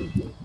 you